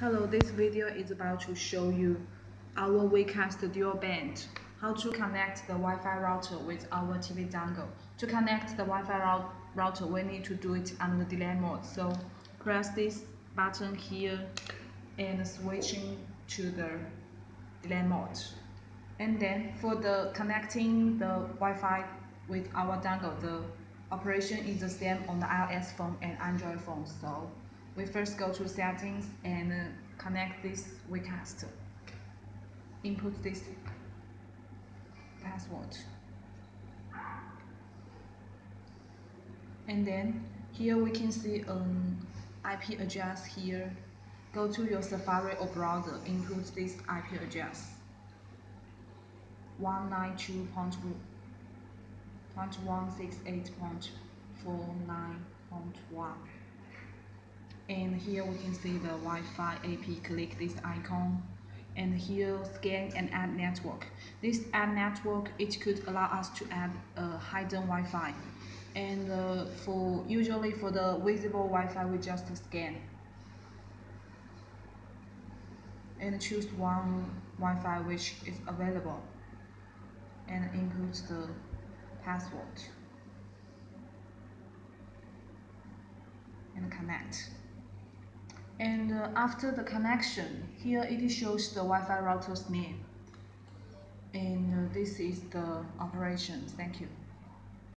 Hello, this video is about to show you our WeCast dual band, how to connect the Wi-Fi router with our TV dongle. To connect the Wi-Fi router, we need to do it under DLNA mode. So press this button here and switching to the DLNA mode. And then for the connecting the Wi-Fi with our dongle, the operation is the same on the iOS phone and Android phone. So we first go to settings and uh, connect this WeCast. Input this password. And then here we can see an IP address here. Go to your Safari or browser, input this IP address. 192.168.49.1 and here we can see the Wi-Fi AP click this icon. And here scan and add network. This add network it could allow us to add a hidden Wi-Fi. And uh, for usually for the visible Wi-Fi we just scan. And choose one Wi-Fi which is available. And input the password. And connect and uh, after the connection here it shows the Wi-Fi router's name. And uh, this is the operation. Thank you